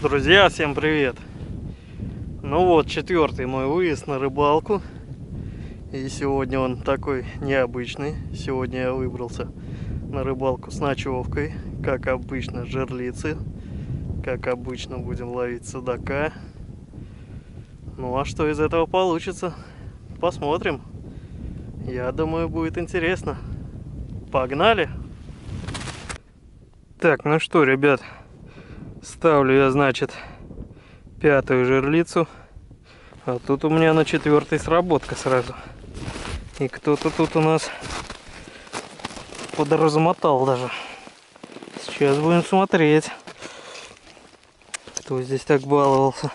Друзья, всем привет! Ну вот, четвертый мой выезд на рыбалку. И сегодня он такой необычный. Сегодня я выбрался на рыбалку с ночевкой. Как обычно, жерлицы. Как обычно, будем ловить судака. Ну а что из этого получится? Посмотрим. Я думаю, будет интересно. Погнали! Так, ну что, ребят, ставлю я, значит, пятую жерлицу. А тут у меня на четвертой сработка сразу. И кто-то тут у нас подразмотал даже. Сейчас будем смотреть, кто здесь так баловался.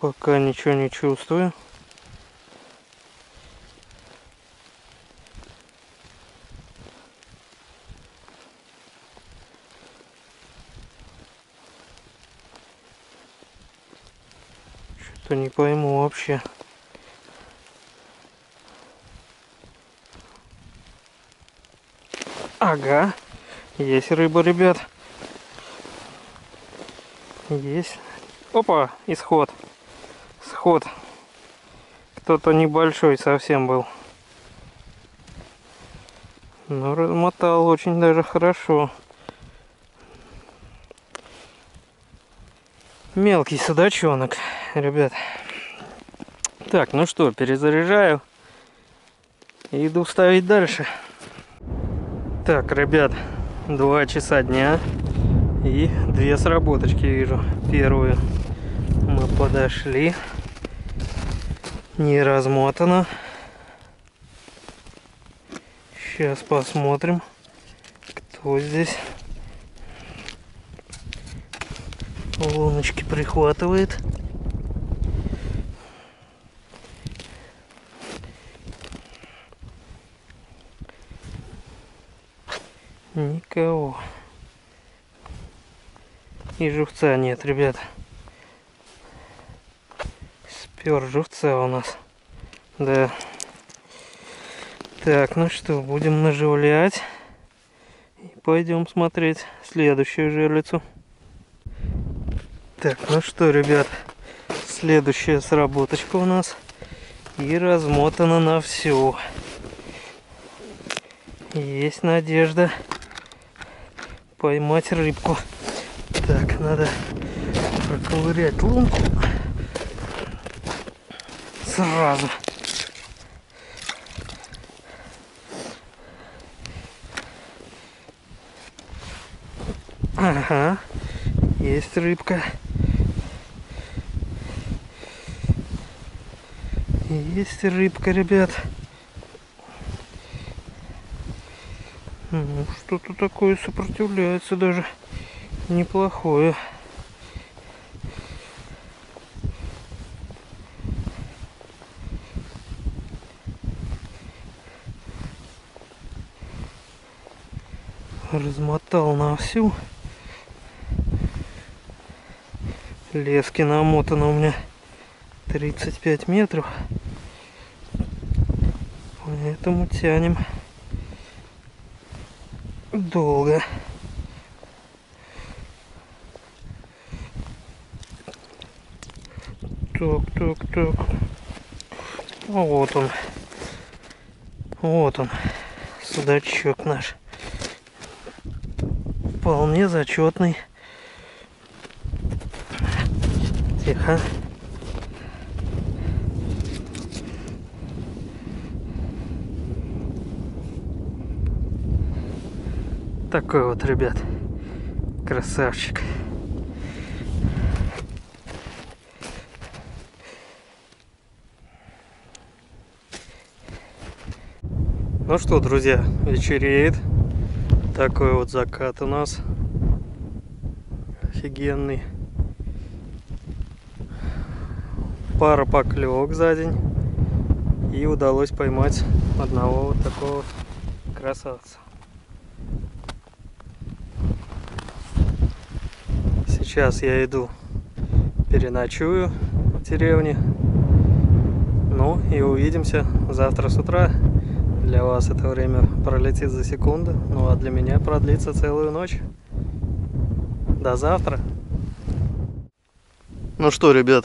Пока ничего не чувствую. Что-то не пойму вообще. Ага, есть рыба, ребят. Есть. Опа, исход сход кто-то небольшой совсем был. Но размотал очень даже хорошо. Мелкий судачонок, ребят. Так, ну что, перезаряжаю. Иду ставить дальше. Так, ребят, два часа дня. И две сработочки вижу. Первую мы подошли не размотано. Сейчас посмотрим, кто здесь. Луночки прихватывает. Никого. И живца нет, ребята спер живца у нас. Да. Так, ну что, будем наживлять. И пойдем смотреть следующую жерлицу. Так, ну что, ребят, следующая сработочка у нас. И размотана на всю. Есть надежда поймать рыбку. Так, надо проковырять лунку сразу. Ага, есть рыбка. Есть рыбка, ребят. Ну, что-то такое сопротивляется даже неплохое. Размотал на всю. Лески намотаны у меня 35 метров. Поэтому тянем долго. Так, так, так. Вот он. Вот он. Судачок наш вполне зачетный. Тихо. Такой вот, ребят, красавчик. Ну что, друзья, вечереет. Такой вот закат у нас. Офигенный. Пара поклевок за день. И удалось поймать одного вот такого красавца. сейчас я иду переночую в деревне. Ну и увидимся завтра с утра. Для вас это время пролетит за секунду, ну а для меня продлится целую ночь. До завтра. Ну что, ребят,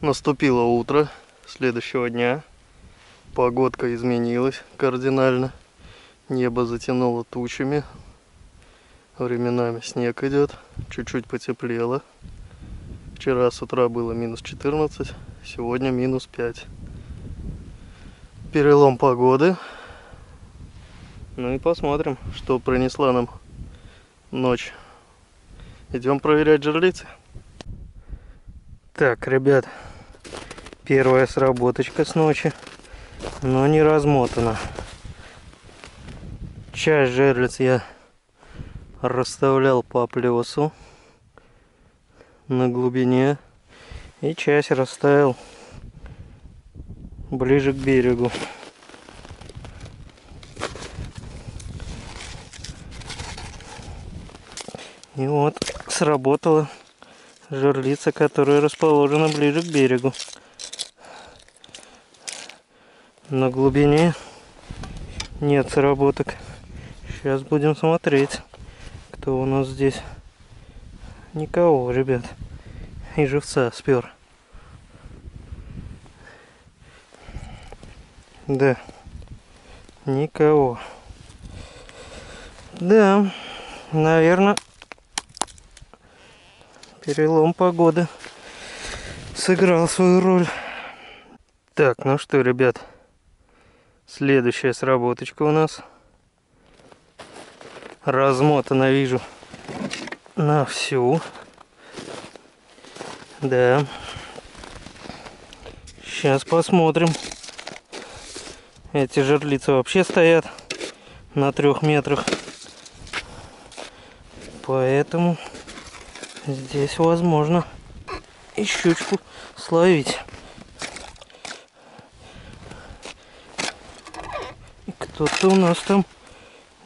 наступило утро следующего дня. Погодка изменилась кардинально. Небо затянуло тучами. Временами снег идет. Чуть-чуть потеплело. Вчера с утра было минус 14, сегодня минус 5. Перелом погоды. Ну и посмотрим, что принесла нам ночь. Идем проверять жерлицы. Так, ребят, первая сработочка с ночи, но не размотана. Часть жерлиц я расставлял по плесу на глубине и часть расставил ближе к берегу. И вот сработала жерлица, которая расположена ближе к берегу. На глубине нет сработок. Сейчас будем смотреть, кто у нас здесь. Никого, ребят. И живца спер. Да. Никого. Да, наверное, перелом погоды сыграл свою роль. Так, ну что, ребят, следующая сработочка у нас. Размотана, вижу, на всю. Да. Сейчас посмотрим. Эти жерлицы вообще стоят на трех метрах. Поэтому Здесь возможно и щучку словить. Кто-то у нас там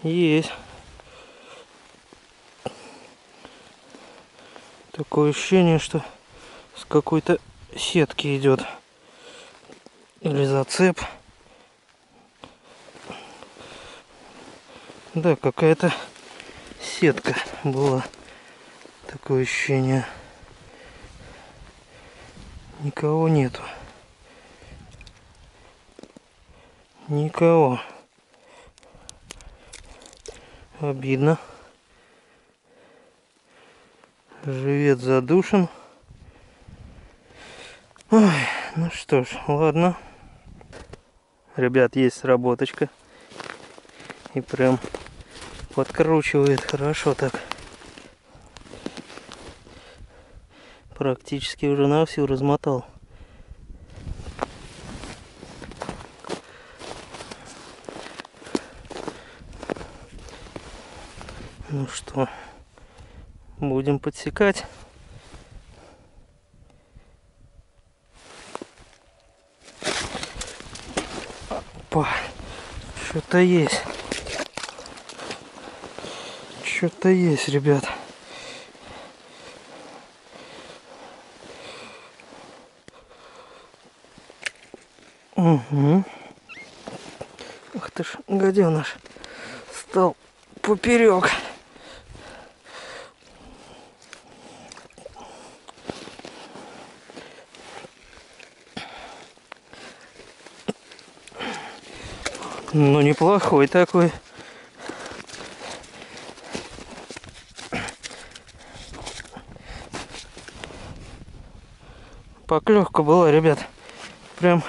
есть. Такое ощущение, что с какой-то сетки идет. Или зацеп. Да, какая-то сетка была. Такое ощущение. Никого нету. Никого. Обидно. Живет задушен. Ой, ну что ж, ладно. Ребят, есть сработочка. И прям подкручивает хорошо так. практически уже на всю размотал. Ну что, будем подсекать. Опа, что-то есть. Что-то есть, ребята. Угу. Ах ты ж, гаденыш. Стал поперек. Ну, неплохой такой. Поклевка была, ребят. Прям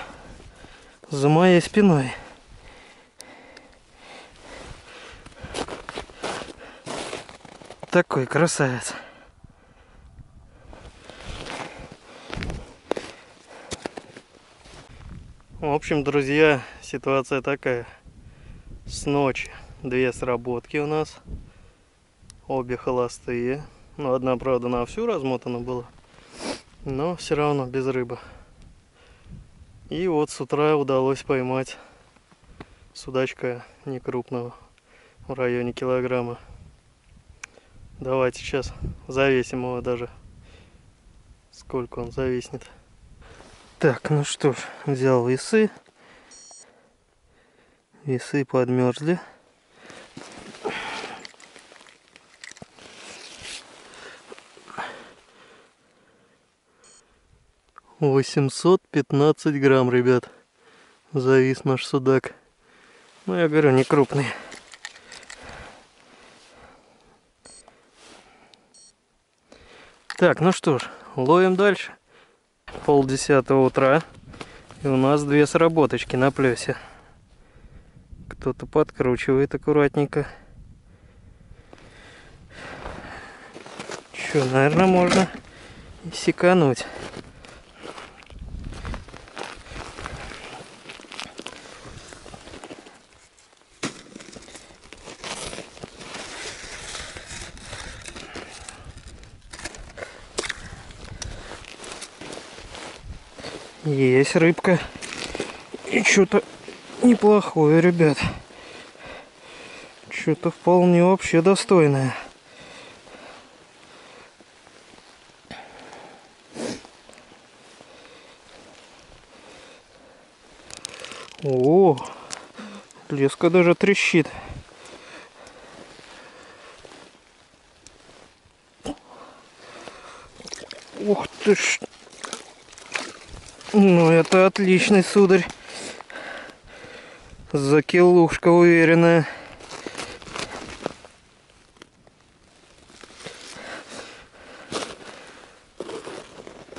за моей спиной. Такой красавец. В общем, друзья, ситуация такая. С ночи две сработки у нас. Обе холостые. Ну, одна, правда, на всю размотана была. Но все равно без рыбы. И вот с утра удалось поймать судачка некрупного в районе килограмма. Давайте сейчас завесим его даже. Сколько он зависнет. Так, ну что ж, взял весы. Весы подмерзли. Восемьсот пятнадцать грамм, ребят. Завис наш судак. Ну, я говорю, не крупный. Так, ну что ж, ловим дальше. Пол десятого утра. И у нас две сработочки на плесе. Кто-то подкручивает аккуратненько. Что, наверное, можно и секануть. Есть рыбка. И что-то неплохое, ребят. Что-то вполне вообще достойное. О, леска даже трещит. Ух ты ж. Ну, это отличный сударь. Закилушка уверенная.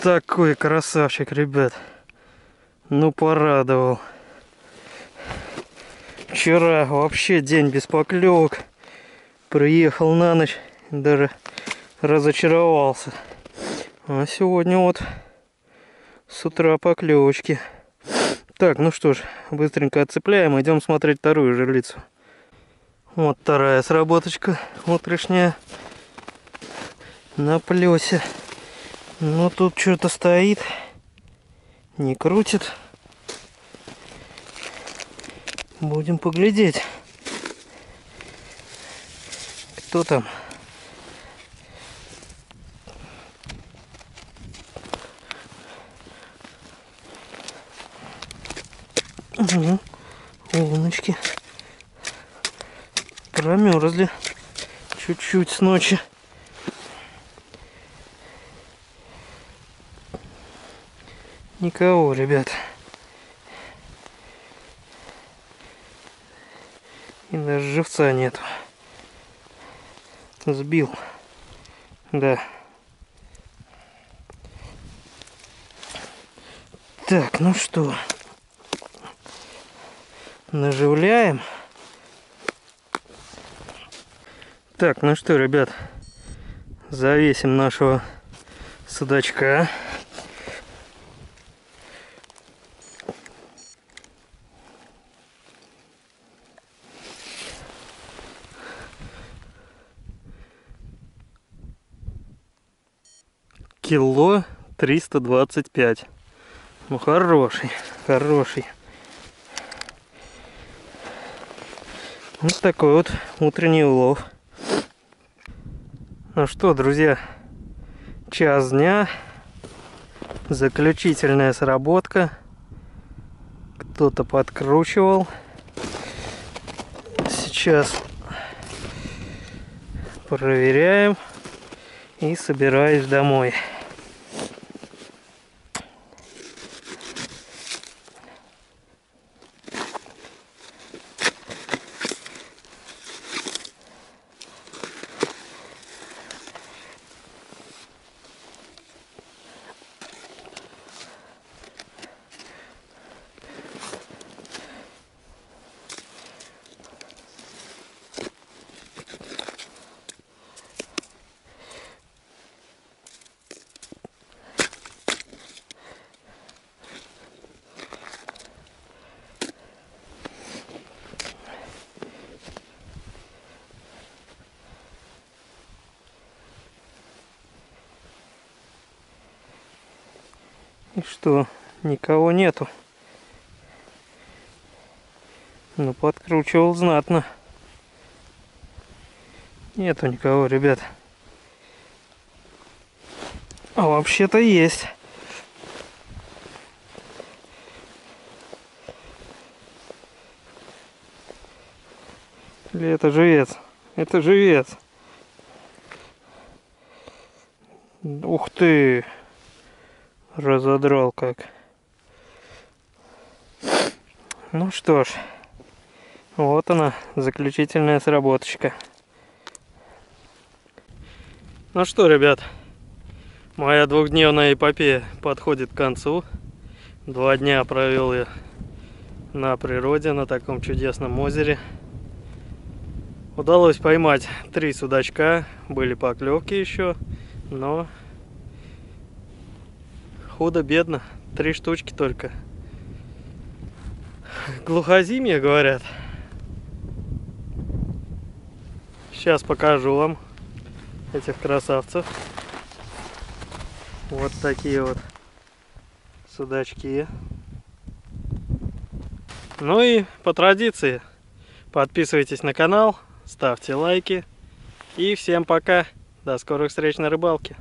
Такой красавчик, ребят. Ну, порадовал. Вчера вообще день без поклевок. Приехал на ночь, даже разочаровался. А сегодня вот с утра поклевочки. Так, ну что ж, быстренько отцепляем, идем смотреть вторую жерлицу. Вот вторая сработочка утрешняя на плесе. Ну тут что-то стоит, не крутит. Будем поглядеть, кто там. Угу. Волночки. Промерзли. Чуть-чуть с ночи. Никого, ребят. И даже живца нет. Сбил. Да. Так, ну что наживляем. Так, ну что, ребят, завесим нашего судачка. Кило триста двадцать пять. Ну хороший, хороший. Вот такой вот утренний улов. Ну что, друзья, час дня, заключительная сработка. Кто-то подкручивал. Сейчас проверяем и собираюсь домой. И что, никого нету. Ну, подкручивал знатно. Нету никого, ребят. А вообще-то есть. Или это живец? Это живец. Ух ты! Разодрал как. Ну что ж, вот она, заключительная сработочка. Ну что, ребят, моя двухдневная эпопея подходит к концу. Два дня провел я на природе, на таком чудесном озере. Удалось поймать три судачка, были поклевки еще, но худо-бедно, три штучки только. Глухозимье, говорят. Сейчас покажу вам этих красавцев. Вот такие вот судачки. Ну и по традиции подписывайтесь на канал, ставьте лайки. И всем пока. До скорых встреч на рыбалке.